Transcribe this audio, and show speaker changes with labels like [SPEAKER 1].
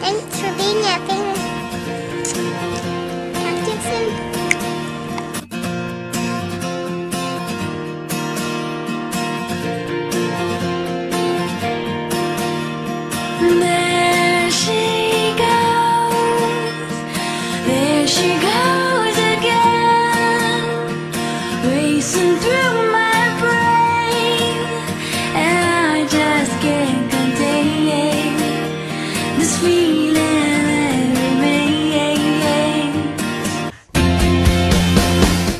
[SPEAKER 1] Thanks for being here.
[SPEAKER 2] There she goes. There she goes again, racing through. sweet.